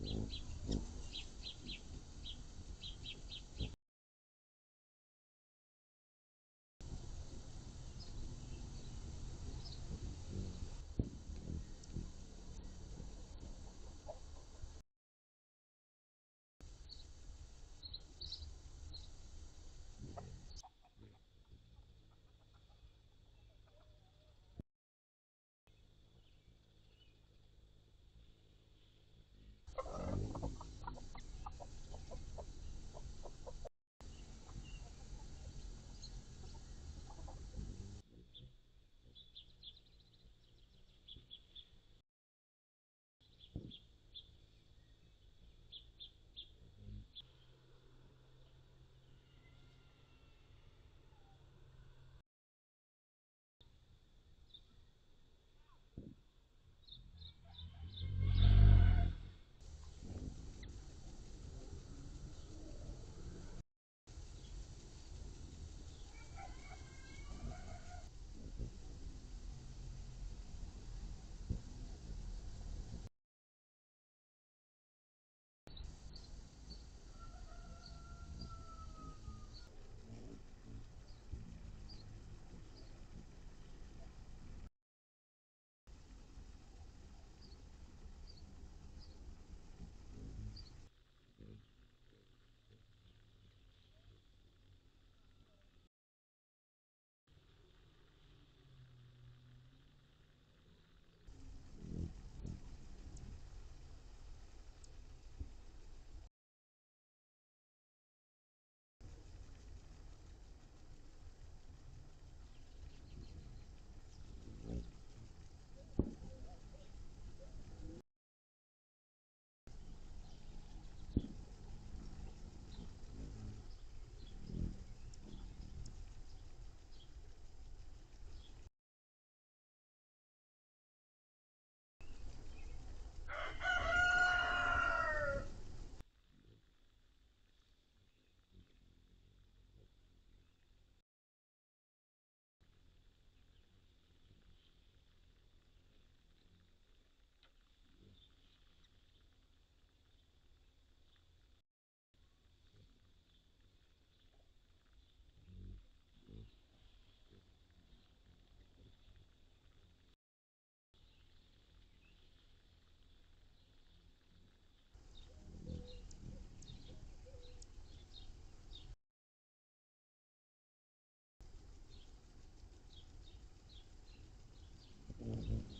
Mm-hmm. Mm-hmm.